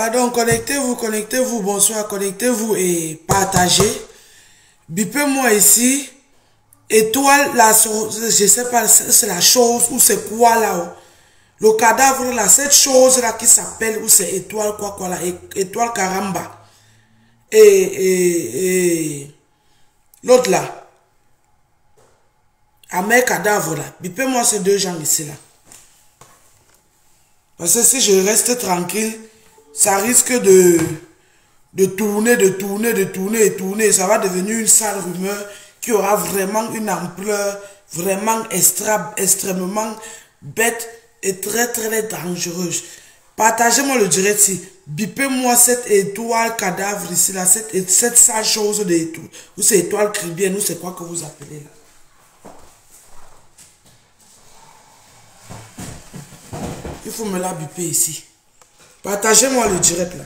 Pardon, connectez-vous, connectez-vous, bonsoir, connectez-vous et partagez. Bipez-moi ici. Étoile, la, je sais pas, c'est la chose ou c'est quoi là Le cadavre là, cette chose là qui s'appelle, ou c'est étoile quoi quoi là, étoile caramba. Et, et, et l'autre là. À mes cadavres là. Bipez-moi ces deux gens ici là. Parce que si je reste tranquille, ça risque de, de tourner, de tourner, de tourner et tourner. Ça va devenir une sale rumeur qui aura vraiment une ampleur vraiment extrêmement bête et très très dangereuse. Partagez-moi le direct ici. Bipez-moi cette étoile cadavre ici, là, cette, cette sale chose de étoile. Ou c'est étoile cribienne, ou c'est quoi que vous appelez là. Il faut me la biper ici. Partagez-moi le direct là.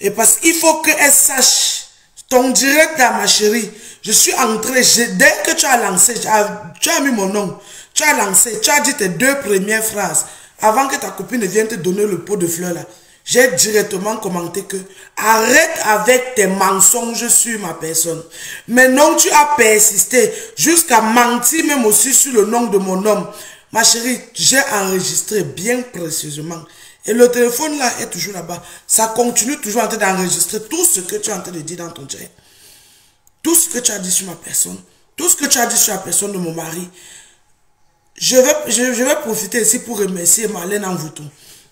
Et parce qu'il faut qu'elle sache ton direct à ma chérie. Je suis entré, dès que tu as lancé, tu as, mis mon nom, tu as lancé, tu as dit tes deux premières phrases avant que ta copine vienne te donner le pot de fleurs là. J'ai directement commenté que arrête avec tes mensonges sur ma personne. Mais non, tu as persisté jusqu'à mentir même aussi sur le nom de mon homme. Ma chérie, j'ai enregistré bien précisément. Et le téléphone là est toujours là-bas. Ça continue toujours en train d'enregistrer tout ce que tu es en train de dire dans ton direct. Tout ce que tu as dit sur ma personne. Tout ce que tu as dit sur la personne de mon mari. Je vais, je, vais profiter ici pour remercier Marlène Envouton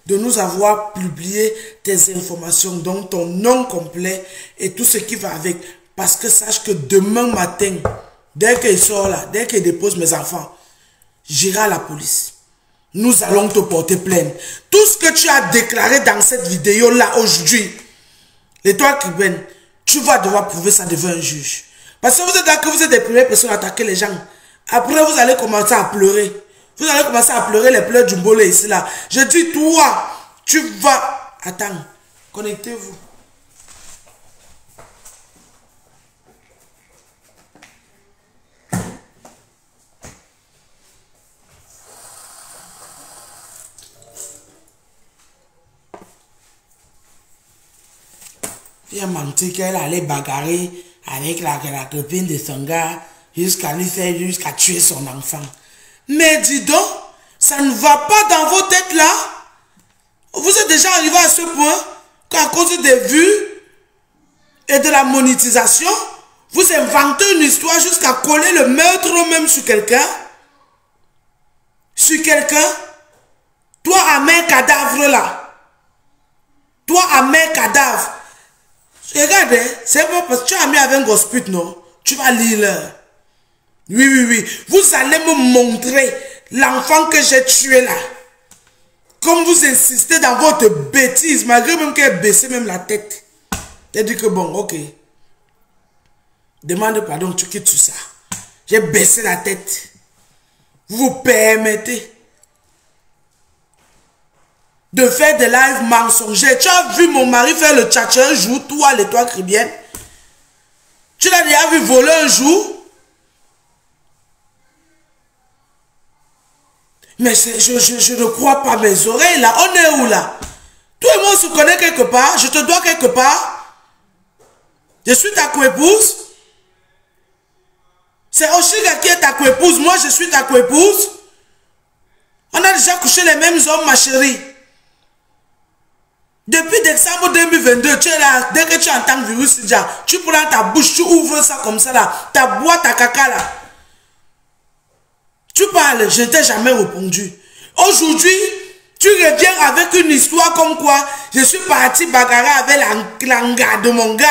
de nous avoir publié tes informations, donc ton nom complet et tout ce qui va avec. Parce que sache que demain matin, dès qu'il sort là, dès qu'il dépose mes enfants, j'irai à la police. Nous allons te porter plainte. Tout ce que tu as déclaré dans cette vidéo-là aujourd'hui, l'étoile cubaine, tu vas devoir prouver ça devant un juge. Parce que vous êtes d'accord, vous êtes des premières personnes à attaquer les gens. Après, vous allez commencer à pleurer. Vous allez commencer à pleurer les pleurs du bolé ici, là. Je dis, toi, tu vas... Attends, connectez-vous. Il a menti qu'elle allait bagarrer avec la, la copine de son gars jusqu'à lui faire, jusqu'à tuer son enfant. Mais dis donc, ça ne va pas dans vos têtes là. Vous êtes déjà arrivé à ce point qu'à cause des vues et de la monétisation, vous inventez une histoire jusqu'à coller le meurtre même sur quelqu'un. Sur quelqu'un. Toi, à main cadavre là. Toi, à main cadavre. Regarde, hein, c'est bon parce que tu as mis avec un gospel, non? Tu vas lire. Oui, oui, oui. Vous allez me montrer l'enfant que j'ai tué là. Comme vous insistez dans votre bêtise, malgré même qu'elle baissé même la tête. Elle dit que bon, ok. Demande pardon, tu quittes ça. J'ai baissé la tête. Vous vous permettez de faire des lives mensongers. Tu as vu mon mari faire le tchatcha un jour, toi, l'étoile cribienne. Tu l'as déjà vu voler un jour. Mais je, ne crois pas mes oreilles là. On est où là? Toi et moi on se connaît quelque part. Je te dois quelque part. Je suis ta coépouse. C'est Oshiga qui est ta coépouse. Moi je suis ta coépouse. On a déjà couché les mêmes hommes ma chérie. Depuis décembre 2022, tu es là, dès que tu entends virus, tu prends ta bouche, tu ouvres ça comme ça là, ta boîte à caca là. Tu parles, je t'ai jamais répondu. Aujourd'hui, tu reviens avec une histoire comme quoi je suis parti bagarrer avec l'anga de mon gars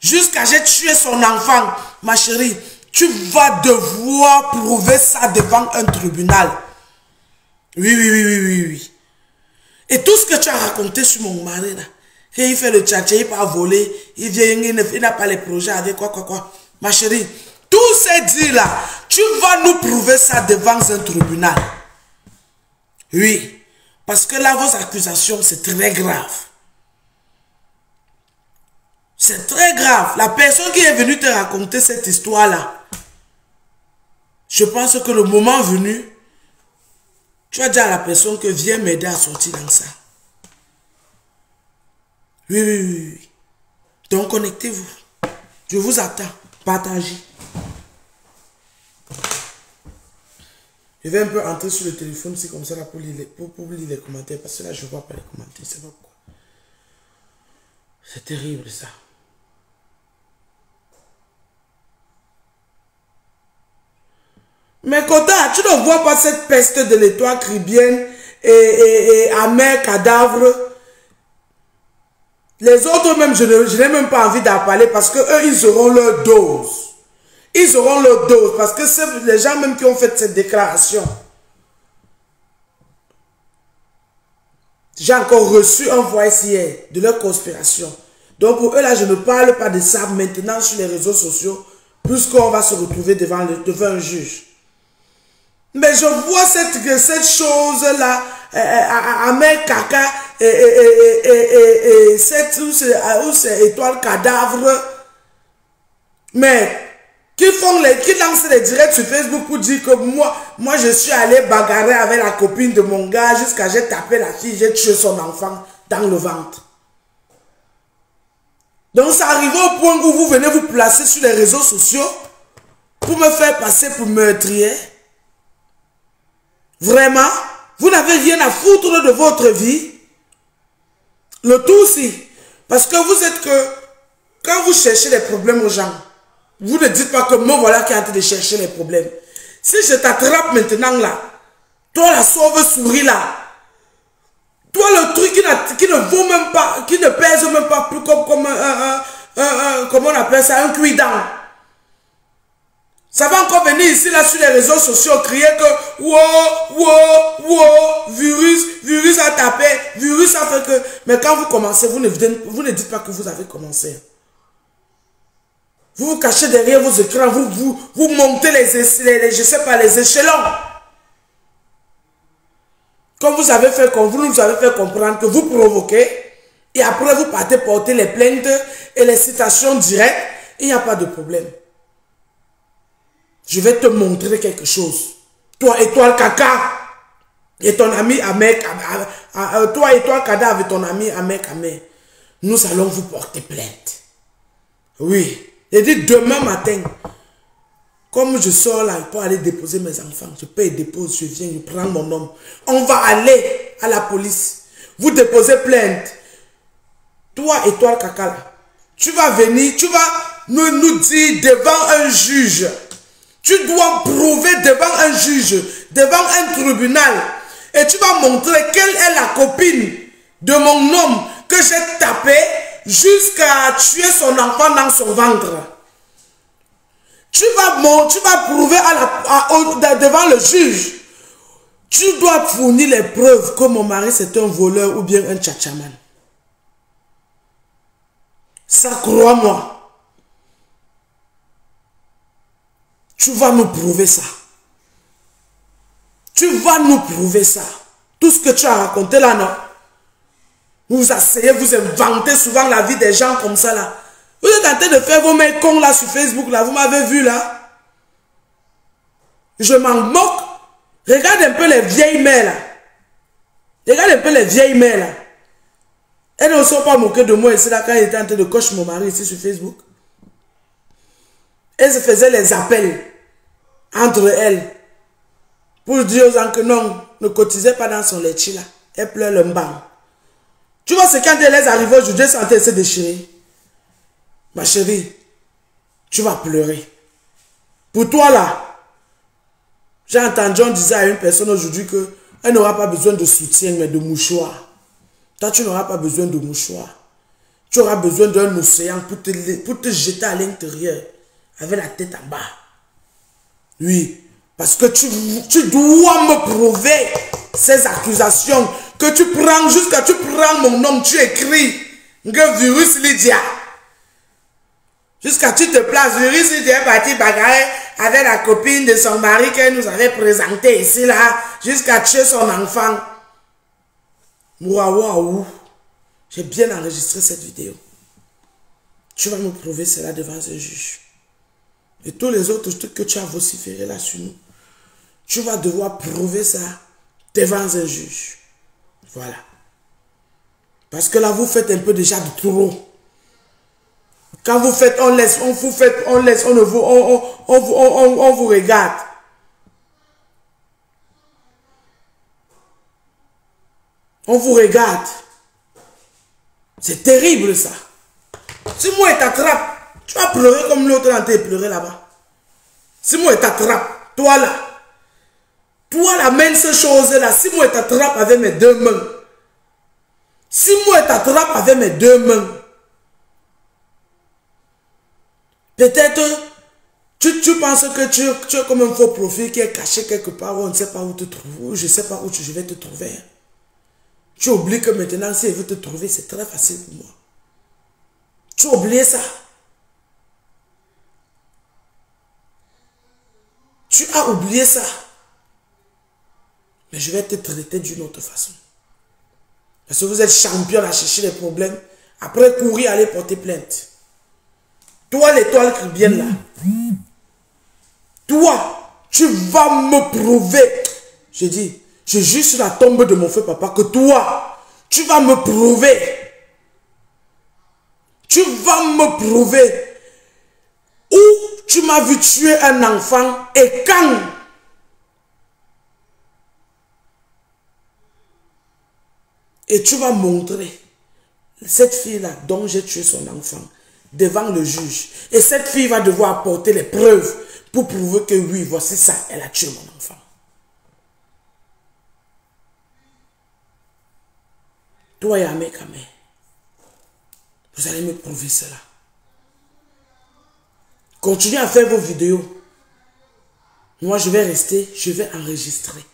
jusqu'à j'ai tué son enfant. Ma chérie, tu vas devoir prouver ça devant un tribunal. Oui, oui, oui, oui, oui, oui. Et tout ce que tu as raconté sur mon mari, là, il fait le tchatché, il pas voler, il vient, il n'a pas les projets avec quoi, quoi, quoi. Ma chérie, tout ces dit là, tu vas nous prouver ça devant un tribunal. Oui, parce que là, vos accusations, c'est très grave. C'est très grave. La personne qui est venue te raconter cette histoire-là, je pense que le moment venu, tu vas dire à la personne que viens m'aider à sortir dans ça. Oui, oui, oui, oui. Donc connectez-vous. Je vous attends. Partagez. Je vais un peu entrer sur le téléphone, c'est comme ça là pour lire, les, pour, les commentaires. Parce que là, je ne vois pas les commentaires. C'est pourquoi. C'est terrible ça. Mais Kota, tu ne vois pas cette peste de l'étoile cribienne et, amer cadavre? Les autres même, je n'ai même pas envie d'en parler parce que eux, ils auront leur dose. Ils auront leur dose parce que c'est les gens même qui ont fait cette déclaration. J'ai encore reçu un voice hier de leur conspiration. Donc pour eux là, je ne parle pas de ça maintenant sur les réseaux sociaux puisqu'on va se retrouver devant, devant un juge. Mais je vois cette, cette chose-là, euh, euh, mes caca, et, et, et, et, cette, où c'est étoile cadavre. Mais, qui font les, qui lancent les directs sur Facebook pour dire que moi, moi je suis allé bagarrer avec la copine de mon gars jusqu'à j'ai tapé la fille, j'ai tué son enfant dans le ventre. Donc ça arrive au point où vous venez vous placer sur les réseaux sociaux pour me faire passer pour meurtrier. Vraiment Vous n'avez rien à foutre de votre vie Le tout aussi. Parce que vous êtes que... Quand vous cherchez les problèmes aux gens, vous ne dites pas que moi voilà qui est en train de chercher les problèmes. Si je t'attrape maintenant là, toi la sauve-souris là, toi le truc qui, ne vaut même pas, qui ne pèse même pas plus comme, comme un, un, comment on appelle ça, un cuidant. Ça va encore venir ici, là, sur les réseaux sociaux, crier que, wow, wow, wow, virus, virus a tapé, virus a fait que... Mais quand vous commencez, vous ne, vous ne dites pas que vous avez commencé. Vous vous cachez derrière vos écrans, vous, vous, vous montez les, les, je sais pas, les échelons. Comme vous avez fait, comme vous nous avez fait comprendre que vous provoquez, et après vous partez porter les plaintes et les citations directes, il n'y a pas de problème. Je vais te montrer quelque chose. Toi, étoile caca, et ton ami Amek, toi, étoile cadavre et ton ami Amek Amek, nous allons vous porter plainte. Oui. Et dit demain matin, comme je sors là pour aller déposer mes enfants, je paye dépose, je viens, je prends mon homme. On va aller à la police. Vous déposez plainte. Toi, étoile caca, tu vas venir, tu vas nous, nous dire devant un juge tu dois prouver devant un juge, devant un tribunal. Et tu vas montrer quelle est la copine de mon homme que j'ai tapé jusqu'à tuer son enfant dans son ventre. Tu vas, tu vas prouver devant le juge. Tu dois fournir les preuves que mon mari c'est un voleur ou bien un tchatchaman. Ça, crois-moi. Tu vas nous prouver ça. Tu vas nous prouver ça. Tout ce que tu as raconté là, non Vous asseyez, vous inventez souvent la vie des gens comme ça là. Vous êtes en train de faire vos mails cons là sur Facebook là. Vous m'avez vu là. Je m'en moque. Regarde un peu les vieilles mails là. Regarde un peu les vieilles mails là. Elles ne sont pas moquées de moi ici là quand il était en train de cocher mon mari ici sur Facebook. Elles faisaient les appels entre elles pour dire aux gens que non, ne cotisez pas dans son laitier là. Elle pleure le bas. Tu vois, c'est quand est arrivée aujourd'hui, elle sentait se déchirer. Ma chérie, tu vas pleurer. Pour toi là, j'ai entendu, on disait à une personne aujourd'hui que elle n'aura pas besoin de soutien, mais de mouchoir. Toi, tu n'auras pas besoin de mouchoir. Tu auras besoin d'un océan pour te, pour te jeter à l'intérieur, avec la tête en bas. Oui, parce que tu, tu dois me prouver ces accusations que tu prends jusqu'à tu prends mon nom, tu écris que virus Lydia. Jusqu'à tu te places, virus Lydia est parti bagarrer avec la copine de son mari qu'elle nous avait présenté ici là, jusqu'à tuer son enfant. Waouh, j'ai bien enregistré cette vidéo. Tu vas me prouver cela devant un juge. Et tous les autres trucs que tu as vociféré là sur nous, tu vas devoir prouver ça devant un juge. Voilà. Parce que là, vous faites un peu déjà de trop. Quand vous faites, on laisse, on vous fait, on laisse, on vous, on, on, on, on vous regarde. On vous regarde. C'est terrible ça. Si moi il t'attrape, tu vas pleurer comme l'autre en train pleurer là-bas. Si moi il t'attrape, toi là, toi la même chose là, si moi il t'attrape avec mes deux mains, si moi il t'attrape avec mes deux mains, peut-être tu, tu, penses que tu, tu es comme un faux profil qui est caché quelque part, on ne sait pas où te trouver, je ne sais pas où je vais te trouver. Tu oublies que maintenant, si elle veut te trouver, c'est très facile pour moi. Tu oublies ça. Tu as oublié ça. Mais je vais te traiter d'une autre façon. Parce que vous êtes champion à chercher les problèmes. Après courir, aller porter plainte. Toi, l'étoile qui vient là. Toi, tu vas me prouver. Je dis, je juste la tombe de mon feu papa que toi, tu vas me prouver. Tu vas me prouver tu m'as vu tuer un enfant et quand? Et tu vas montrer cette fille-là dont j'ai tué son enfant devant le juge. Et cette fille va devoir apporter les preuves pour prouver que oui, voici ça, elle a tué mon enfant. Toi et vous allez me prouver cela. Continuez à faire vos vidéos. Moi, je vais rester, je vais enregistrer.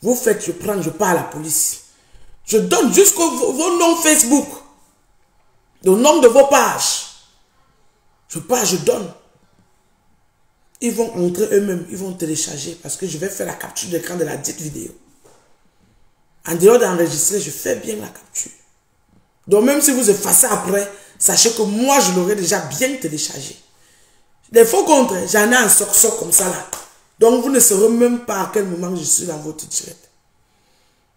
Vous faites, je prends, je pars à la police. Je donne jusqu'au vos noms Facebook. Le nom de vos pages. Je pars, je donne. Ils vont entrer eux-mêmes, ils vont télécharger parce que je vais faire la capture d'écran de la dite vidéo. En dehors d'enregistrer, je fais bien la capture. Donc même si vous effacez après, sachez que moi, je l'aurais déjà bien téléchargé. Des faux contre, j'en ai un sort comme ça là. Donc vous ne saurez même pas à quel moment je suis dans votre direct.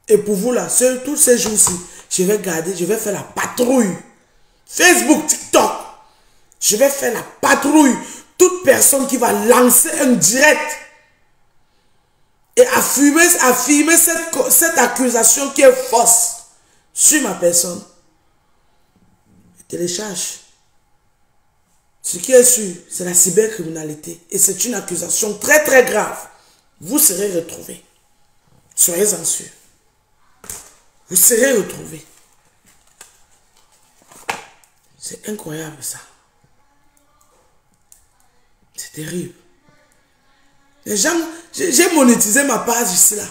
Et pour vous là, tous ces jours-ci, je vais garder, je vais faire la patrouille. Facebook, TikTok. Je vais faire la patrouille. Toute personne qui va lancer un direct et affirmer, affirmer cette, cette accusation qui est fausse sur ma personne, télécharge. Ce qui est sûr, c'est la cybercriminalité. Et c'est une accusation très très grave. Vous serez retrouvés. Soyez-en sûrs. Vous serez retrouvés. C'est incroyable ça. C'est terrible. Les gens, j'ai monétisé ma page ici là.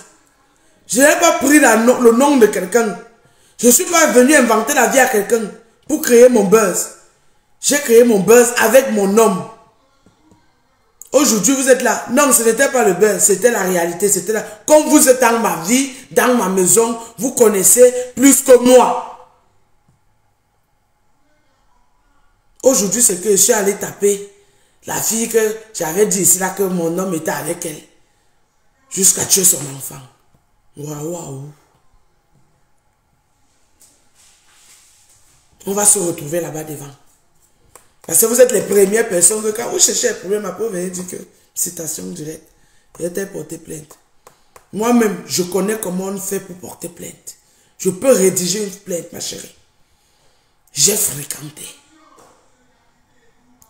Je n'ai pas pris le nom de quelqu'un. Je ne suis pas venu inventer la vie à quelqu'un pour créer mon buzz. J'ai créé mon buzz avec mon homme. Aujourd'hui, vous êtes là. Non, ce n'était pas le buzz, c'était la réalité. C'était là. Comme vous êtes dans ma vie, dans ma maison, vous connaissez plus que moi. Aujourd'hui, c'est que je suis allé taper la fille que j'avais dit ici là que mon homme était avec elle. Jusqu'à tuer son enfant. Waouh, waouh. On va se retrouver là-bas devant. Parce que vous êtes les premières personnes que quand vous cherchez un problème, ma pauvre dit que, citation directe, il était porté plainte. Moi-même, je connais comment on fait pour porter plainte. Je peux rédiger une plainte, ma chérie. J'ai fréquenté.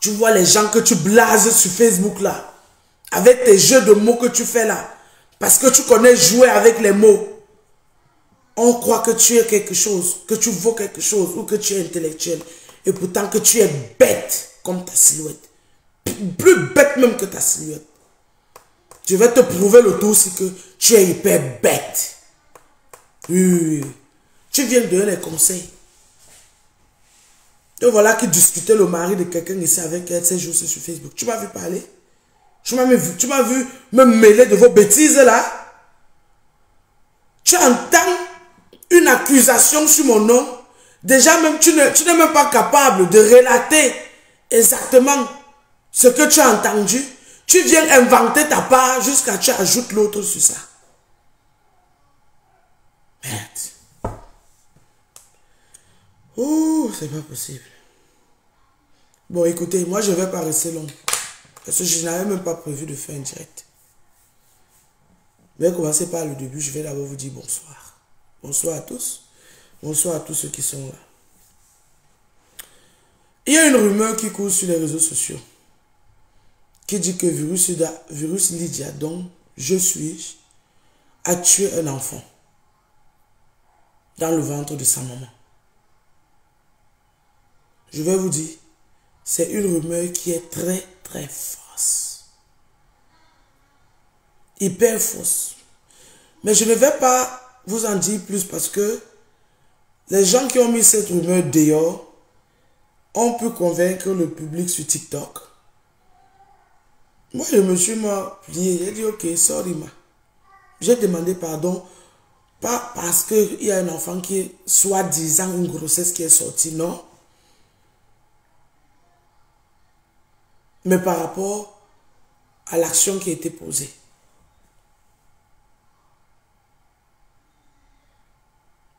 Tu vois les gens que tu blases sur Facebook là, avec tes jeux de mots que tu fais là, parce que tu connais jouer avec les mots. On croit que tu es quelque chose, que tu vaux quelque chose ou que tu es intellectuel. Et pourtant que tu es bête comme ta silhouette. Plus bête même que ta silhouette. Je vais te prouver le tout aussi que tu es hyper bête. Oui, Tu viens de donner les conseils. Et voilà qui discutait le mari de quelqu'un ici avec elle ces jours sur Facebook. Tu m'as vu parler Tu m'as vu, tu m'as vu me mêler de vos bêtises là Tu entends une accusation sur mon nom Déjà même, tu n'es même pas capable de relater exactement ce que tu as entendu. Tu viens inventer ta part jusqu'à tu ajoutes l'autre sur ça. Merde. Ouh, c'est pas possible. Bon, écoutez, moi, je vais pas rester long. Parce que je n'avais même pas prévu de faire un direct. Je vais commencer par le début. Je vais d'abord vous dire bonsoir. Bonsoir à tous. Bonsoir à tous ceux qui sont là. Il y a une rumeur qui court sur les réseaux sociaux qui dit que virus, virus Lydia, dont je suis, a tué un enfant dans le ventre de sa maman. Je vais vous dire, c'est une rumeur qui est très très fausse. Hyper fausse. Mais je ne vais pas vous en dire plus parce que les gens qui ont mis cette rumeur dehors ont pu convaincre le public sur TikTok. Moi, je me suis plié. J'ai dit, ok, sorry, ma. J'ai demandé pardon, pas parce qu'il y a un enfant qui est soi-disant une grossesse qui est sortie, non. Mais par rapport à l'action qui a été posée.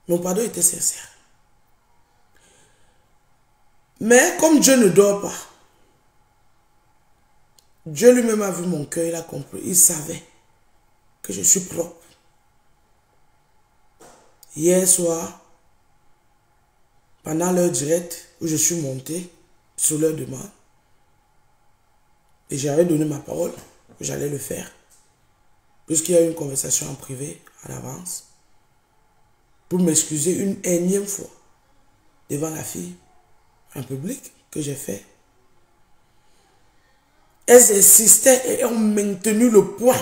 Mon pardon était sincère. Mais comme Dieu ne dort pas, Dieu lui-même a vu mon cœur, il a compris, il savait que je suis propre. Hier soir, pendant l'heure directe où je suis monté sur leur demande, et j'avais donné ma parole j'allais le faire, puisqu'il y a eu une conversation en privé à l'avance, pour m'excuser une énième fois devant la fille, en public, que j'ai fait. Elles insistaient et ont maintenu le point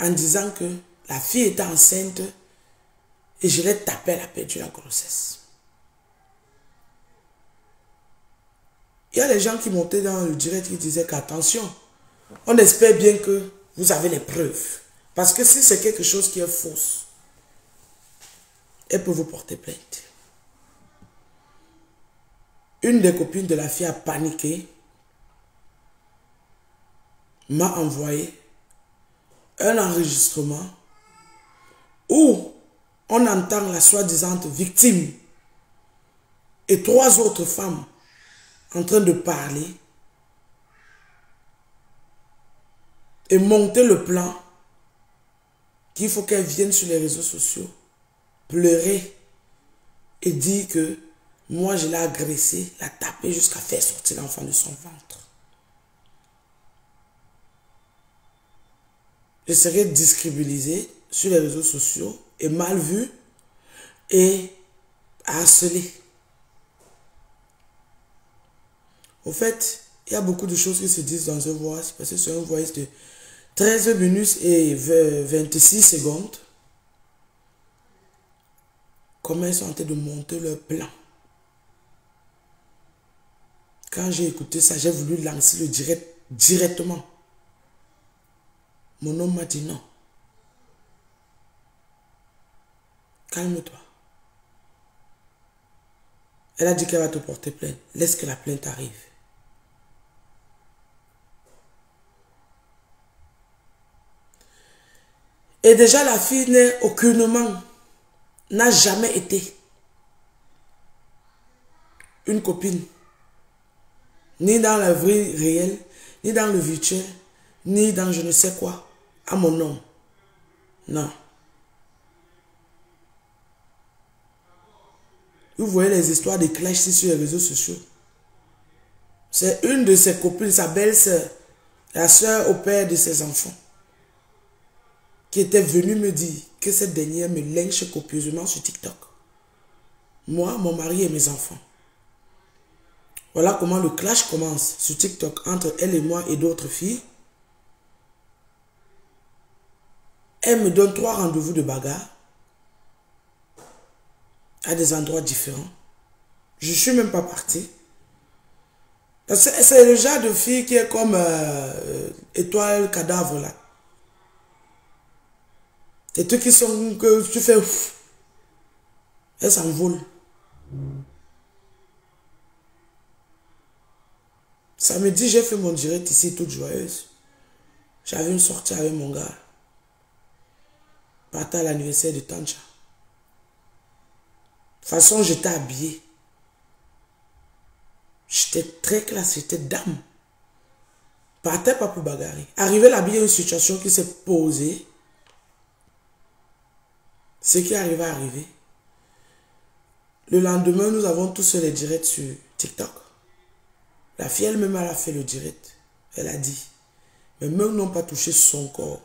en disant que la fille était enceinte et je l'ai tapé, elle a perdu la grossesse. Il y a des gens qui montaient dans le direct qui disaient qu'attention, on espère bien que vous avez les preuves. Parce que si c'est quelque chose qui est fausse, elle peut vous porter plainte. Une des copines de la fille a paniqué, m'a envoyé un enregistrement où on entend la soi-disant victime et trois autres femmes en train de parler et monter le plan qu'il faut qu'elle vienne sur les réseaux sociaux pleurer et dire que moi je l'ai agressé, la tapé jusqu'à faire sortir l'enfant de son ventre. Je serai discriminisé sur les réseaux sociaux et mal vu et harcelé. Au fait, il y a beaucoup de choses qui se disent dans un voice, parce que c'est un voice de 13 minutes et 26 secondes. Comment ils sont en train de monter leur plan. Quand j'ai écouté ça, j'ai voulu lancer le direct directement. Mon homme m'a dit non. Calme-toi. Elle a dit qu'elle va te porter plainte. Laisse que la plainte arrive. Et déjà, la fille n'est aucunement, n'a jamais été une copine. Ni dans la vie réelle, ni dans le virtuel, ni dans je ne sais quoi, à mon nom. Non. Vous voyez les histoires de clash sur les réseaux sociaux. C'est une de ses copines, sa belle-sœur, la soeur au père de ses enfants, qui était venue me dire que cette dernière me lynche copieusement sur TikTok. Moi, mon mari et mes enfants. Voilà comment le clash commence sur TikTok entre elle et moi et d'autres filles. Elle me donne trois rendez-vous de bagarre à des endroits différents. Je suis même pas parti. C'est le genre de fille qui est comme euh, étoile cadavre là. Et trucs qui sont que tu fais ouf. Elle s'envole. Samedi, j'ai fait mon direct ici toute joyeuse. J'avais une sortie avec mon gars. Partait à l'anniversaire de Tancha. De toute façon, j'étais habillée. J'étais très classe, j'étais dame. Partais pas pour bagarrer. Arrivé là, il une situation qui s'est posée. Ce qui arrivé à arriver. Le lendemain, nous avons tous les directs sur TikTok. La fille elle-même, elle a fait le direct. Elle a dit, mais même n'ont pas touché son corps.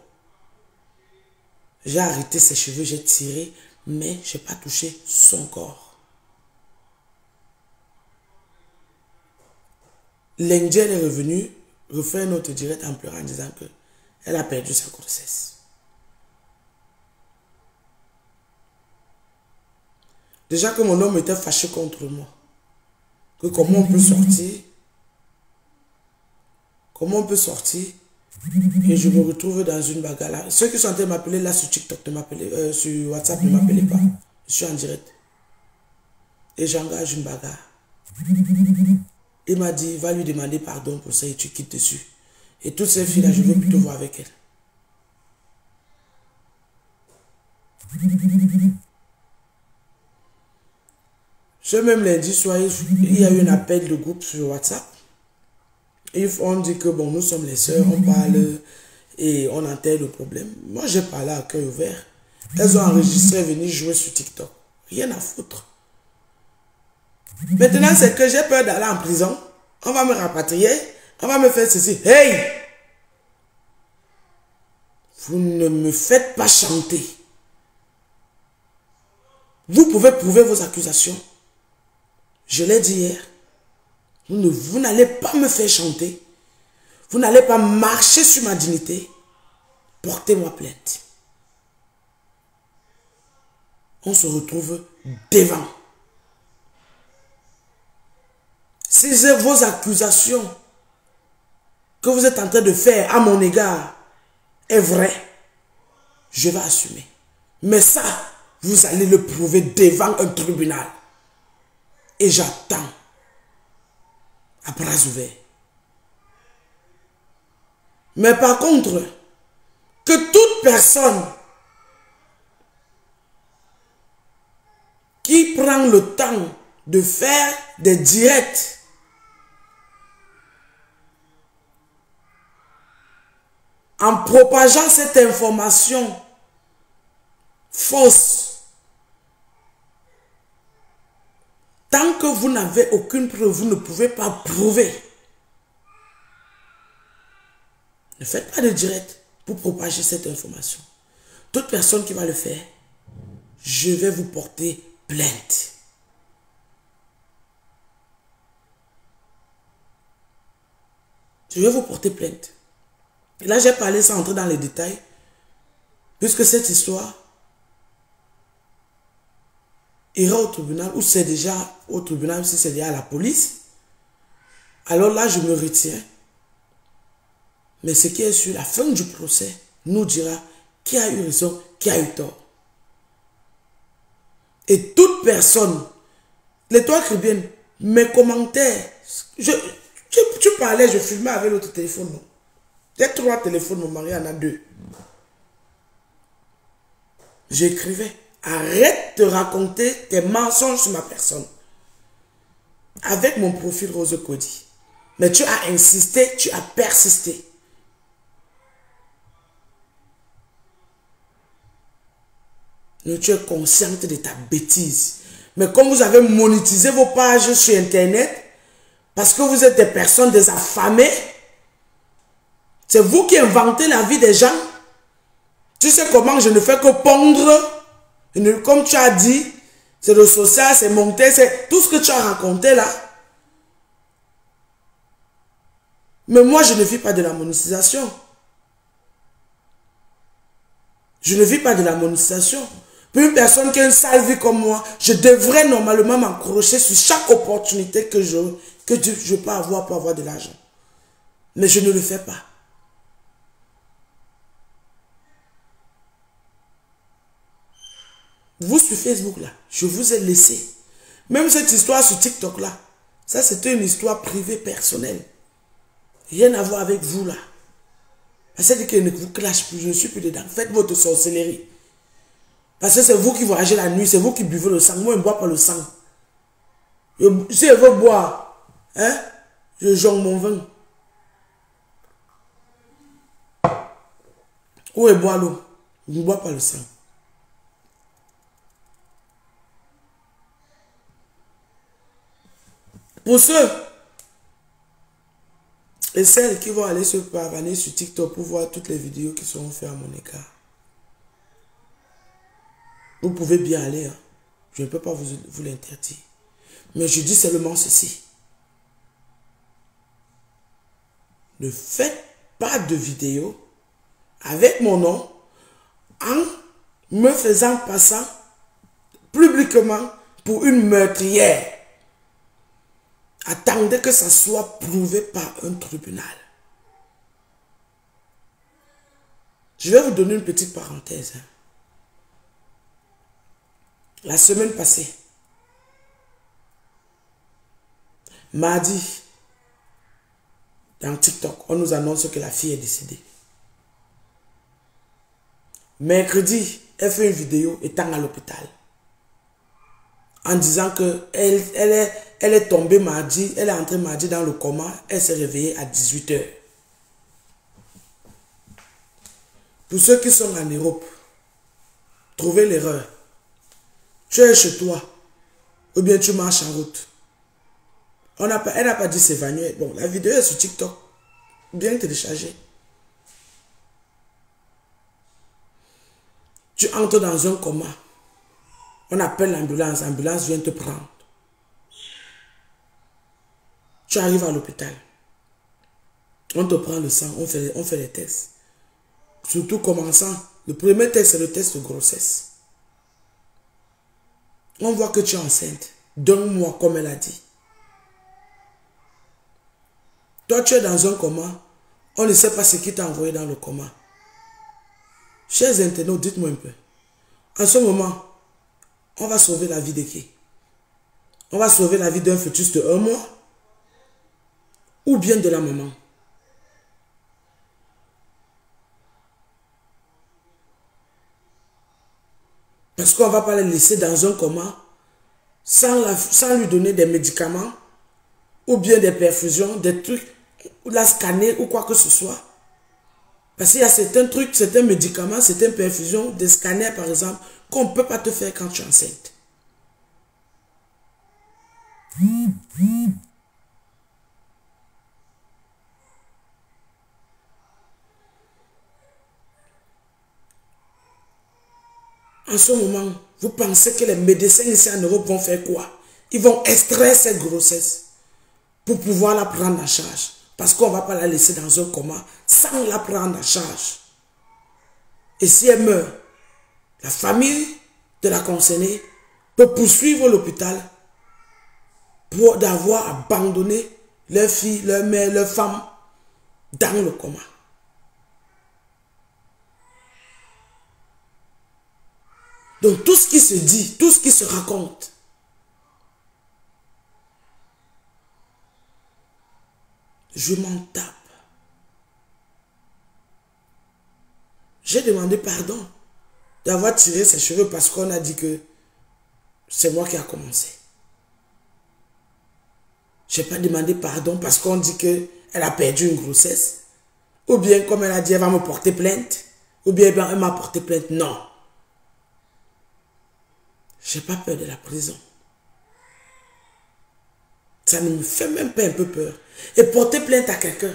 J'ai arrêté ses cheveux, j'ai tiré, mais je n'ai pas touché son corps. L'indienne est revenue, refait notre direct en pleurant en disant que elle a perdu sa grossesse. Déjà que mon homme était fâché contre moi. Que comment on peut sortir? Comment on peut sortir? Et je me retrouve dans une bagarre. Ceux qui sont en train de m'appeler là sur TikTok, ne euh, sur WhatsApp, ne m'appelez pas. Je suis en direct. Et j'engage une bagarre. Il m'a dit, va lui demander pardon pour ça et tu quittes dessus. Et toutes ces filles-là, je veux plutôt voir avec elles. Ce même lundi soir, il y a eu un appel de groupe sur WhatsApp. Et on dit que bon, nous sommes les sœurs, on parle et on entend le problème. Moi, j'ai parlé à cœur ouvert. Elles ont enregistré venir jouer sur TikTok. Rien à foutre. Maintenant, c'est que j'ai peur d'aller en prison. On va me rapatrier. On va me faire ceci. Hey! Vous ne me faites pas chanter. Vous pouvez prouver vos accusations. Je l'ai dit hier. Vous n'allez pas me faire chanter. Vous n'allez pas marcher sur ma dignité. Portez-moi plainte. On se retrouve devant. Si vos accusations que vous êtes en train de faire à mon égard est vrai, je vais assumer. Mais ça, vous allez le prouver devant un tribunal. Et j'attends à bras ouverts. Mais par contre, que toute personne qui prend le temps de faire des directs en propageant cette information fausse Tant que vous n'avez aucune preuve, vous ne pouvez pas prouver. Ne faites pas de direct pour propager cette information. Toute personne qui va le faire, je vais vous porter plainte. Je vais vous porter plainte. Et là, j'ai parlé sans entrer dans les détails. Puisque cette histoire ira au tribunal, ou c'est déjà au tribunal, si c'est déjà à la police. Alors là, je me retiens. Mais ce qui est sur la fin du procès nous dira qui a eu raison, qui a eu tort. Et toute personne, les trois bien, mes commentaires, je, tu, parlais, je filmais avec l'autre téléphone. J'ai trois téléphones, mon mari en a deux. J'écrivais, arrête de raconter tes mensonges sur ma personne. Avec mon profil Rose Cody. Mais tu as insisté, tu as persisté. Tu es consciente de ta bêtise. Mais comme vous avez monétisé vos pages sur Internet, parce que vous êtes des personnes désaffamées, c'est vous qui inventez la vie des gens. Tu sais comment je ne fais que pondre. Comme tu as dit, c'est le social, c'est monter, c'est tout ce que tu as raconté là. Mais moi, je ne vis pas de la monétisation. Je ne vis pas de la monétisation. Une personne qui a une sale vie comme moi, je devrais normalement m'accrocher sur chaque opportunité que je, que je peux avoir pour avoir de l'argent. Mais je ne le fais pas. Vous sur Facebook là, je vous ai laissé. Même cette histoire sur TikTok là, ça c'était une histoire privée personnelle. Rien à voir avec vous là. C'est-à-dire que ne vous clash plus, je ne suis plus dedans. Faites votre sorcellerie. Parce que c'est vous qui voyagez la nuit, c'est vous qui buvez le sang. Moi, je ne bois pas le sang. si je veux boire, hein, je jonge mon vin. Où est boire l'eau Je ne bois pas le sang. Pour ceux et celles qui vont aller se pavaner sur TikTok pour voir toutes les vidéos qui seront faites à mon égard. Vous pouvez bien aller. Hein. Je ne peux pas vous, vous l'interdire. Mais je dis seulement ceci. Ne faites pas de vidéo avec mon nom en me faisant passer publiquement pour une meurtrière. Attendez que ça soit prouvé par un tribunal. Je vais vous donner une petite parenthèse. Hein la semaine passée, mardi, dans TikTok, on nous annonce que la fille est décédée. Mercredi, elle fait une vidéo étant à l'hôpital. En disant que elle, elle, est, elle est tombée mardi, elle est entrée mardi dans le coma, elle s'est réveillée à 18h. Pour ceux qui sont en Europe, trouvez l'erreur. Tu es chez toi. Ou bien tu marches en route. On pas, elle n'a pas dit s'évanouir. Bon, la vidéo est sur TikTok. Bien téléchargée. Tu entres dans un coma. On appelle l'ambulance. L'ambulance vient te prendre. Tu arrives à l'hôpital. On te prend le sang. On fait, on fait les tests. Surtout commençant. Le premier test, c'est le test de grossesse. On voit que tu es enceinte d'un mois, comme elle a dit. Toi, tu es dans un coma. On ne sait pas ce qui t'a envoyé dans le coma. Chers internautes, dites-moi un peu. En ce moment, on va sauver la vie de qui? On va sauver la vie d'un fœtus de un mois ou bien de la maman? Parce qu'on ne va pas les laisser dans un coma sans, sans lui donner des médicaments ou bien des perfusions, des trucs, ou la scanner ou quoi que ce soit. Parce qu'il y a certains trucs, certains médicaments, certaines perfusions, des scanners par exemple, qu'on ne peut pas te faire quand tu es enceinte. En ce moment, vous pensez que les médecins ici en Europe vont faire quoi? Ils vont extraire cette grossesse pour pouvoir la prendre en charge. Parce qu'on ne va pas la laisser dans un coma sans la prendre en charge. Et si elle meurt, la famille de la concernée peut poursuivre l'hôpital pour d'avoir abandonné leur fille, leur mère, leur femme dans le coma. Donc tout ce qui se dit, tout ce qui se raconte, je m'en tape. J'ai demandé pardon d'avoir tiré ses cheveux parce qu'on a dit que c'est moi qui a commencé. Je n'ai pas demandé pardon parce qu'on dit qu'elle a perdu une grossesse. Ou bien, comme elle a dit, elle va me porter plainte. Ou bien, elle m'a porté plainte. Non. Je n'ai pas peur de la prison. Ça ne me fait même pas un peu peur. Et porter plainte à quelqu'un,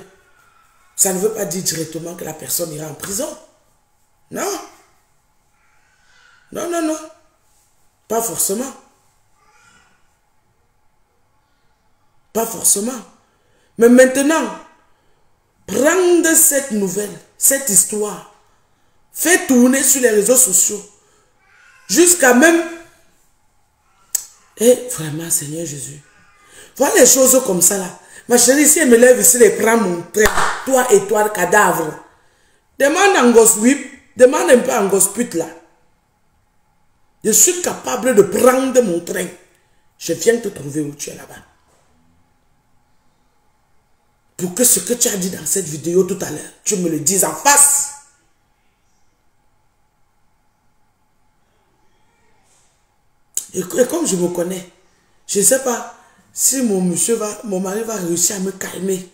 ça ne veut pas dire directement que la personne ira en prison. Non. Non, non, non. Pas forcément. Pas forcément. Mais maintenant, prendre cette nouvelle, cette histoire, fait tourner sur les réseaux sociaux, jusqu'à même... Et vraiment, Seigneur Jésus, voilà les choses comme ça là. Ma chérie, si elle me lève ici et prend mon train, toi et toi, le cadavre, demande à gosse demande un peu à gosse là. Je suis capable de prendre mon train. Je viens te trouver où tu es là-bas. Pour que ce que tu as dit dans cette vidéo tout à l'heure, tu me le dises en face. Et, comme je me connais, je ne sais pas si mon monsieur va, mon mari va réussir à me calmer.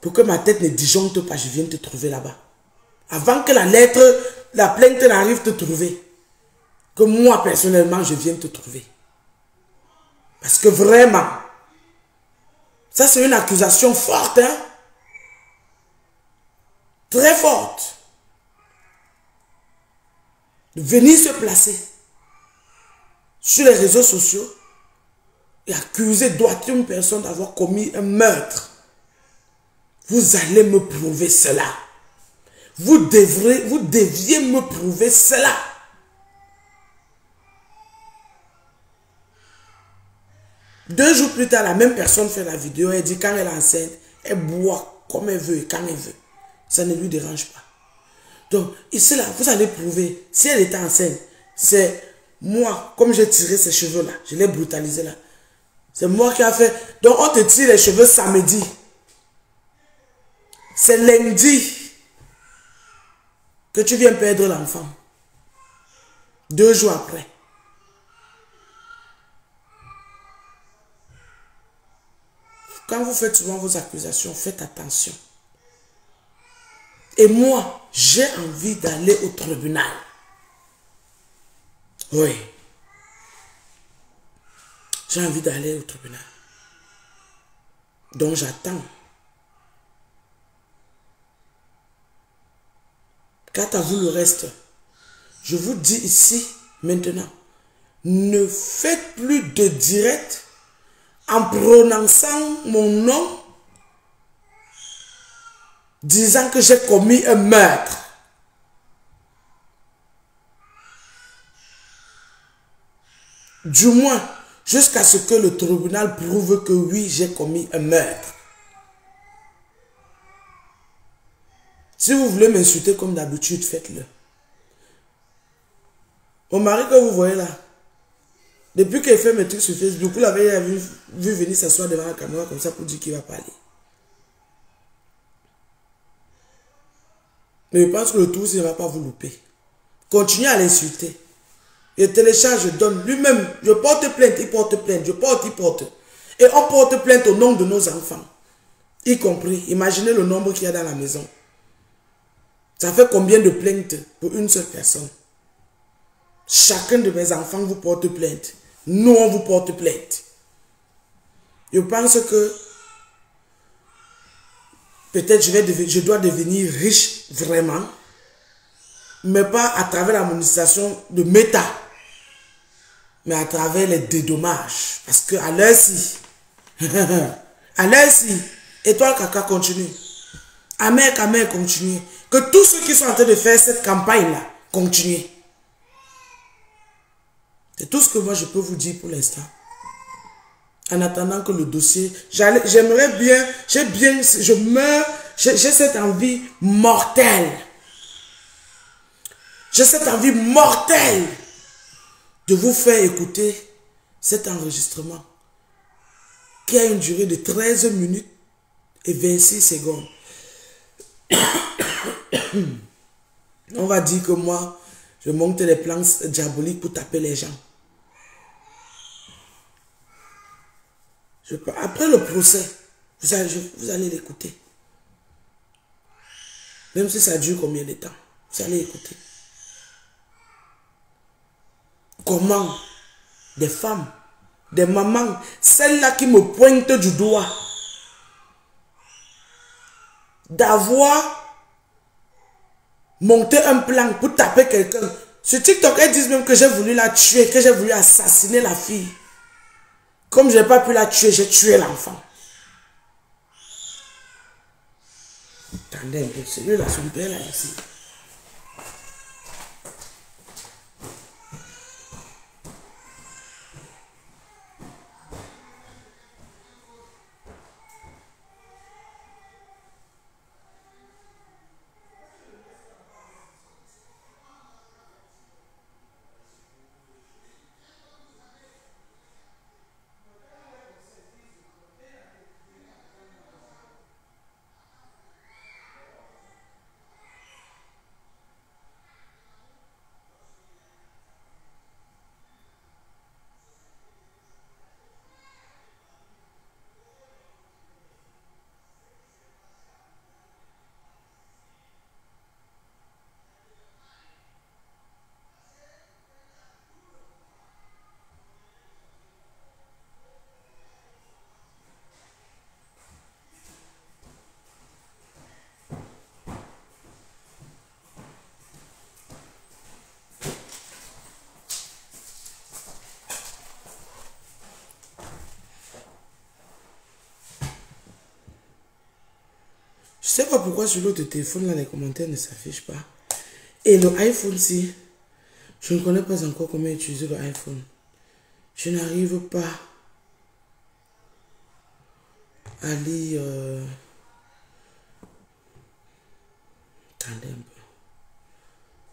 Pour que ma tête ne disjoncte pas, je viens te trouver là-bas. Avant que la lettre, la plainte n'arrive te trouver que moi, personnellement, je viens te trouver. Parce que vraiment, ça c'est une accusation forte, hein? Très forte. De venir se placer sur les réseaux sociaux et accuser droite une personne d'avoir commis un meurtre. Vous allez me prouver cela. Vous devrez, vous deviez me prouver cela. Deux jours plus tard, la même personne fait la vidéo. Elle dit quand elle est enceinte, elle boit comme elle veut et quand elle veut. Ça ne lui dérange pas. Donc, ici, là, vous allez prouver, si elle était enceinte, c'est moi, comme j'ai tiré ses cheveux là, je l'ai brutalisé là. C'est moi qui a fait. Donc, on te tire les cheveux samedi. C'est lundi que tu viens perdre l'enfant. Deux jours après. Quand vous faites souvent vos accusations, faites attention. Et moi, j'ai envie d'aller au tribunal. Oui. J'ai envie d'aller au tribunal. Donc j'attends. Quant à vous le reste, je vous dis ici, maintenant, ne faites plus de direct en prononçant mon nom, disant que j'ai commis un meurtre. Du moins, jusqu'à ce que le tribunal prouve que oui, j'ai commis un meurtre. Si vous voulez m'insulter comme d'habitude, faites-le. Mon mari que vous voyez là, depuis qu'il fait mes trucs sur Facebook, vous l'avez vu, vu venir s'asseoir devant la caméra comme ça pour dire qu'il va parler. Mais je pense que le tour, ne va pas vous louper. Continuez à l'insulter. Je télécharge, je donne. Lui-même, je porte plainte, il porte plainte, je porte, il porte. Et on porte plainte au nom de nos enfants. Y compris, imaginez le nombre qu'il y a dans la maison. Ça fait combien de plaintes pour une seule personne? Chacun de mes enfants vous porte plainte. Nous, on vous porte plainte. Je pense que peut-être je, dois devenir riche vraiment, mais pas à travers la monétisation de méta, mais à travers les dédommages. Parce que à l'heure-ci, à l'heure-ci, Étoile Caca, continue. Amen, continue. Que tous ceux qui sont en train de faire cette campagne-là, continuez. C'est tout ce que moi je peux vous dire pour l'instant. En attendant que le dossier, j'aimerais bien, j'ai bien, je meurs, j'ai cette envie mortelle. J'ai cette envie mortelle de vous faire écouter cet enregistrement qui a une durée de 13 minutes et 26 secondes. On va dire que moi, je monte les plans diaboliques pour taper les gens. Après le procès, vous allez, l'écouter. Même si ça dure combien de temps, vous allez écouter. Comment des femmes, des mamans, celles-là qui me pointent du doigt, d'avoir monté un plan pour taper quelqu'un. Sur TikTok, elles disent même que j'ai voulu la tuer, que j'ai voulu assassiner la fille. Comme je n'ai pas pu la tuer, j'ai tué l'enfant. Attendez un peu, celui-là, son père là ici. Je sais pas pourquoi sur l'autre téléphone, là, les commentaires ne s'affichent pas. Et le iPhone, si, je ne connais pas encore comment utiliser le iPhone. Je n'arrive pas à lire... Attendez un peu.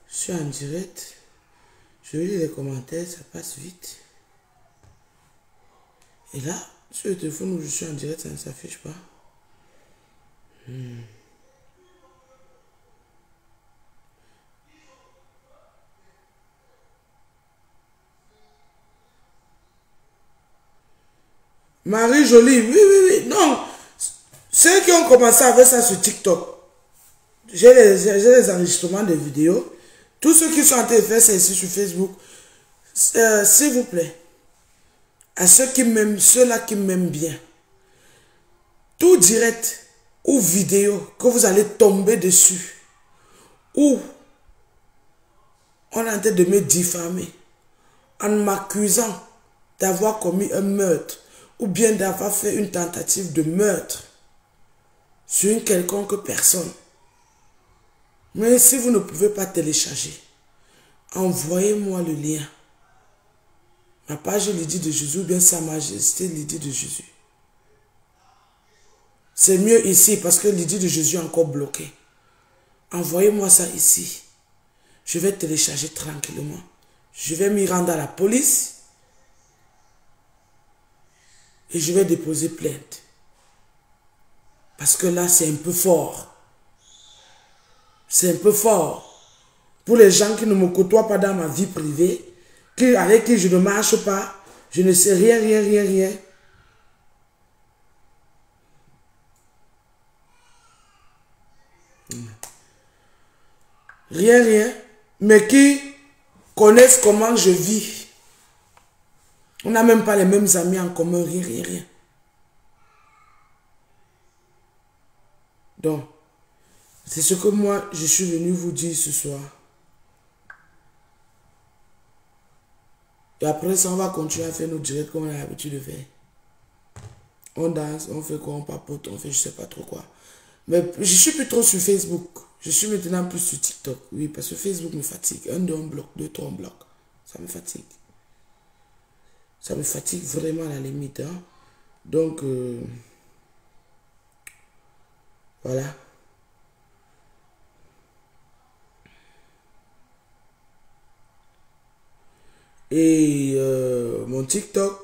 Je suis en direct. Je lis les commentaires, ça passe vite. Et là, sur le téléphone où je suis en direct, ça ne s'affiche pas. Marie Jolie, oui, oui, oui, non. Ceux qui ont commencé avec ça sur TikTok, j'ai les, les, enregistrements de vidéos. Tous ceux qui sont en train ici sur Facebook, euh, s'il vous plaît, à ceux qui m'aiment, ceux-là qui m'aiment bien, tout direct, ou vidéo que vous allez tomber dessus, ou on est en de me diffamer en m'accusant d'avoir commis un meurtre ou bien d'avoir fait une tentative de meurtre sur une quelconque personne. Mais si vous ne pouvez pas télécharger, envoyez-moi le lien. Ma page Lydie de Jésus ou bien Sa Majesté Lydie de Jésus. C'est mieux ici parce que l'idée de Jésus est encore bloqué. Envoyez-moi ça ici. Je vais télécharger tranquillement. Je vais m'y rendre à la police. Et je vais déposer plainte. Parce que là, c'est un peu fort. C'est un peu fort. Pour les gens qui ne me côtoient pas dans ma vie privée, avec qui je ne marche pas, je ne sais rien, rien, rien, rien. Rien, rien. Mais qui connaissent comment je vis. On n'a même pas les mêmes amis en commun. Rien, rien, rien. Donc, c'est ce que moi, je suis venu vous dire ce soir. Et après ça, on va continuer à faire nos directs comme on a l'habitude de faire. On danse, on fait quoi, on papote, on fait je sais pas trop quoi. Mais je suis plus trop sur Facebook. Je suis maintenant plus sur TikTok. Oui, parce que Facebook me fatigue. Un, deux, un bloc, deux, trois, un bloc. Ça me fatigue. Ça me fatigue vraiment à la limite. Hein. Donc, euh, voilà. Et euh, mon TikTok,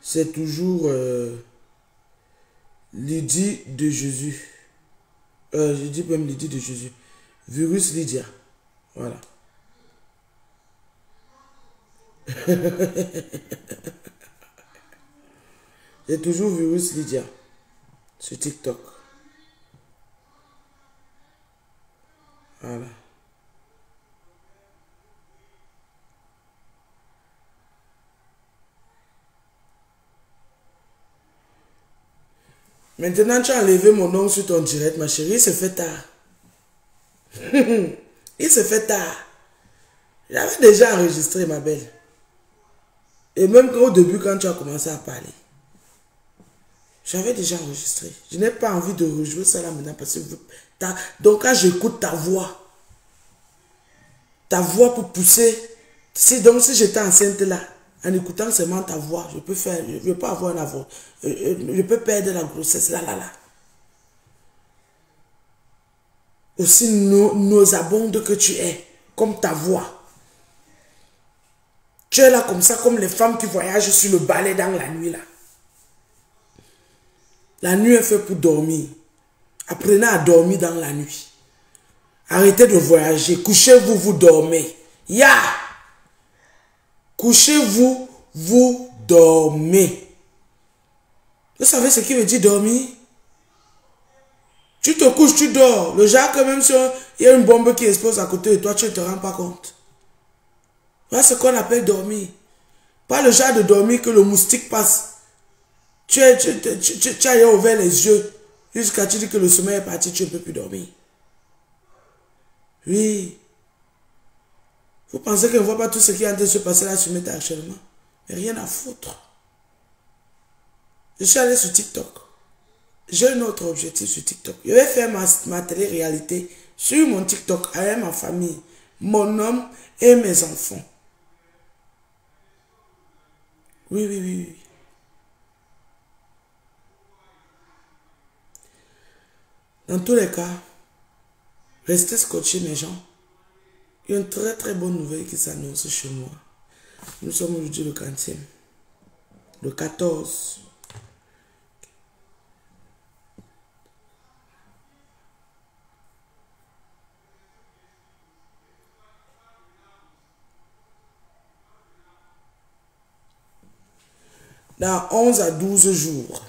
c'est toujours euh, Lydie de Jésus. Euh, je dis même Lydie de Jésus. Virus Lydia. Voilà. C'est toujours Virus Lydia sur TikTok. Voilà. Maintenant, tu as enlevé mon nom sur ton direct, ma chérie. Il se fait tard. il se fait tard. J'avais déjà enregistré, ma belle. Et même au début, quand tu as commencé à parler, j'avais déjà enregistré. Je n'ai pas envie de rejouer ça là maintenant parce que... Donc, quand j'écoute ta voix, ta voix pour pousser, si, donc si j'étais enceinte là, en écoutant seulement ta voix, je peux faire, je peux pas avoir un voix. Euh, euh, je peux perdre la grossesse là, là, là. Aussi nauséabonde que tu es, comme ta voix. Tu es là comme ça, comme les femmes qui voyagent sur le balai dans la nuit là. La nuit est faite pour dormir. Apprenez à dormir dans la nuit. Arrêtez de voyager. Couchez-vous, vous dormez. Ya! Couchez-vous, vous dormez. Vous savez ce qui veut dire dormir? Tu te couches, tu dors. Le genre que même si il y a une bombe qui explose à côté de toi, tu ne te rends pas compte. Voilà ce qu'on appelle dormir. Pas le genre de dormir que le moustique passe. Tu, es, tu, tu, tu as ouvert les yeux jusqu'à tu dis que le sommeil est parti, tu ne peux plus dormir. Oui. Vous pensez qu'on ne voit pas tout ce qui est en train de se passer là sur Meta actuellement? Mais rien à foutre. Je suis allé sur TikTok. J'ai un autre objectif sur TikTok. Je vais faire ma, ma télé-réalité sur mon TikTok avec ma famille, mon homme et mes enfants. Oui, oui, oui, oui. Dans tous les cas, restez scotchés, mes gens. Il y a une très très bonne nouvelle qui s'annonce chez moi. Nous sommes aujourd'hui le 40e. Le 14. Dans 11 à 12 jours.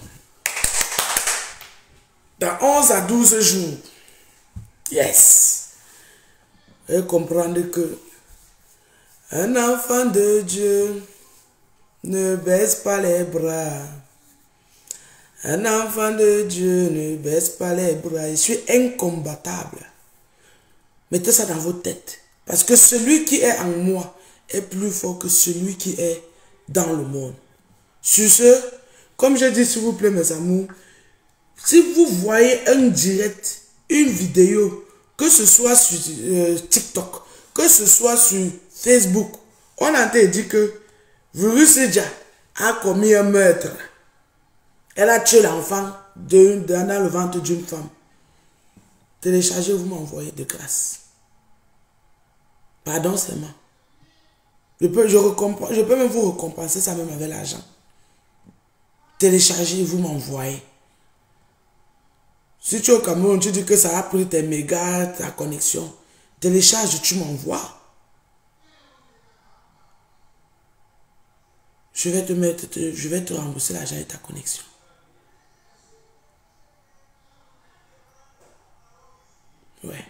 Dans 11 à 12 jours. Yes et comprendre que un enfant de Dieu ne baisse pas les bras. Un enfant de Dieu ne baisse pas les bras. Je suis incombattable. Mettez ça dans votre tête. Parce que celui qui est en moi est plus fort que celui qui est dans le monde. Sur ce, comme je dis s'il vous plaît mes amours, si vous voyez un direct, une vidéo que ce soit sur euh, TikTok, que ce soit sur Facebook, on a dit que Vurusidja a commis un meurtre. Elle a tué l'enfant dans le ventre d'une femme. Téléchargez, vous m'envoyez de grâce. Pardon seulement. Je peux, je, je peux même vous récompenser ça même avec l'argent. Téléchargez, vous m'envoyez. Si tu es au Cameroun, tu dis que ça a pris tes mégas, ta connexion. Télécharge, tu m'envoies. Je vais te mettre, je vais te rembourser l'argent et ta connexion. Ouais.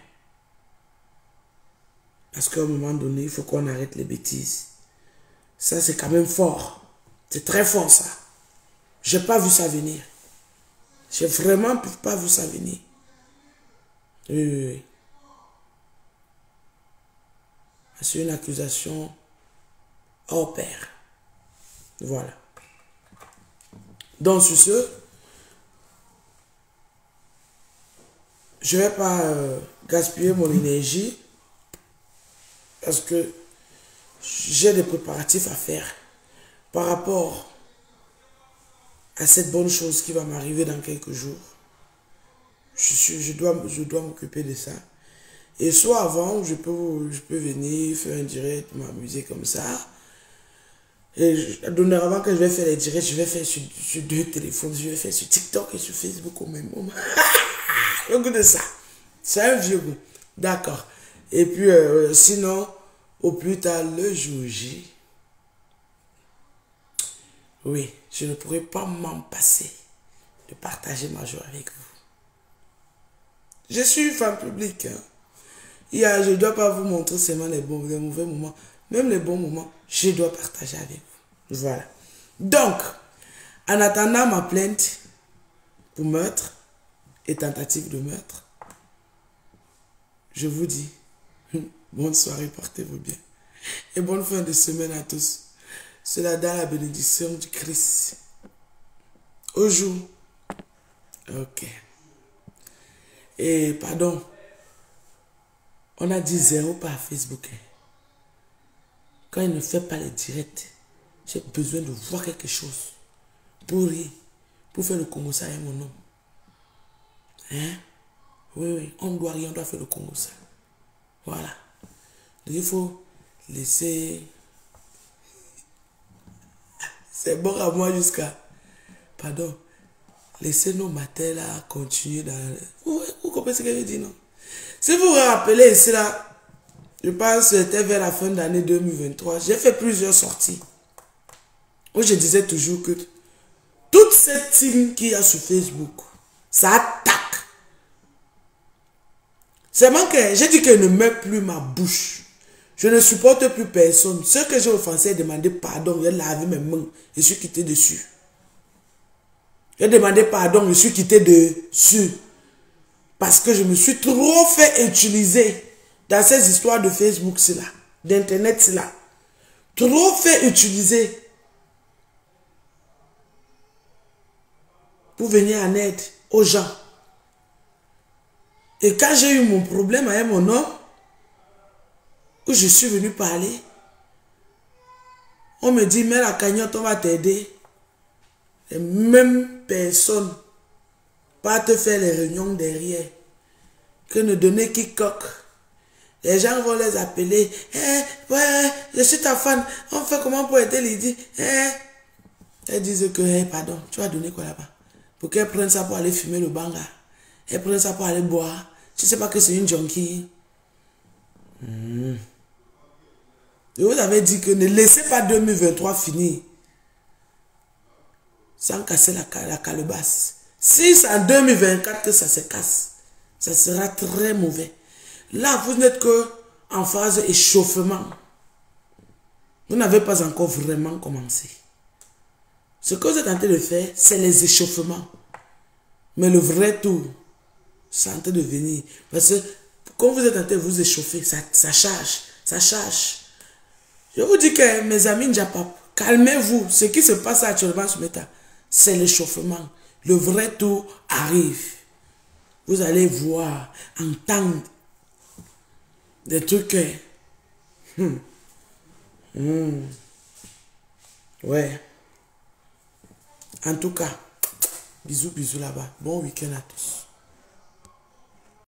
Parce qu'à un moment donné, il faut qu'on arrête les bêtises. Ça, c'est quand même fort. C'est très fort, ça. J'ai pas vu ça venir. J'ai vraiment pas vu ça venir. Oui. C'est une accusation hors père. Voilà. Donc, sur ce, je vais pas euh, gaspiller mon énergie parce que j'ai des préparatifs à faire par rapport à cette bonne chose qui va m'arriver dans quelques jours. Je, dois, m'occuper de ça. Et soit avant, je peux, venir faire un direct, m'amuser comme ça. Et avant que je vais faire les directs, je vais faire sur, deux téléphones. Je vais faire sur TikTok et sur Facebook au même moment. le goût de ça. C'est un vieux goût. D'accord. Et puis, euh, sinon, au plus tard, le jour J, oui, je ne pourrai pas m'en passer de partager ma joie avec vous. Je suis femme publique. Hein. Je ne dois pas vous montrer seulement les, bons, les mauvais moments. Même les bons moments, je dois partager avec vous. Voilà. Donc, en attendant ma plainte pour meurtre et tentative de meurtre, je vous dis bonne soirée, portez-vous bien. Et bonne fin de semaine à tous. Cela dans la bénédiction du Christ. Au jour. Ok. Et pardon. On a dit zéro par Facebook. Quand il ne fait pas les directs, j'ai besoin de voir quelque chose. Pour rien. Pour faire le Congo ça mon nom. Hein? Oui, oui. On doit rien, on doit faire le Congo ça. Voilà. il faut laisser c'est bon à moi jusqu'à... Pardon. Laissez nos matins là continuer dans... Vous, comprenez ce que je dis, non? Si vous vous rappelez ici là, je pense que c'était vers la fin de l'année 2023, j'ai fait plusieurs sorties. Où je disais toujours que toute cette team qu'il y a sur Facebook, ça attaque. C'est que j'ai dit qu'elle ne met plus ma bouche. Je ne supporte plus personne. Ce que j'ai offensé, demandé pardon. J'ai lavé mes mains. Je suis quitté dessus. J'ai demandé pardon. Je suis quitté dessus. Parce que je me suis trop fait utiliser dans ces histoires de Facebook, là, d'internet, là. Trop fait utiliser pour venir en aide aux gens. Et quand j'ai eu mon problème avec mon homme, où je suis venu parler, on me dit, mais la cagnotte, on va t'aider. Les mêmes personnes, pas te faire les réunions derrière, que ne donner quiconque. Les gens vont les appeler. Eh, ouais, je suis ta fan. On fait comment pour aider Lydie? Eh. Elles disent que, eh, pardon, tu vas donner quoi là-bas? Pour qu'elle prenne ça pour aller fumer le banga. Elle prenne ça pour aller boire. Tu sais pas que c'est une junkie. Hmm. Et vous avez dit que ne laissez pas 2023 finir sans casser la, la calebasse. Si c'est en 2024 que ça se casse, ça sera très mauvais. Là, vous n'êtes que en phase échauffement. Vous n'avez pas encore vraiment commencé. Ce que vous êtes en train de faire, c'est les échauffements. Mais le vrai tour, c'est en train de venir. Parce que quand vous êtes en train de vous échauffer, ça charge, ça charge. Je vous dis que mes amis Njapap, calmez-vous. Ce qui se passe actuellement sur Meta, c'est l'échauffement. Le vrai tour arrive. Vous allez voir, entendre des trucs. Hmm. Hmm. Ouais. En tout cas, bisous, bisous là-bas. Bon week-end à tous.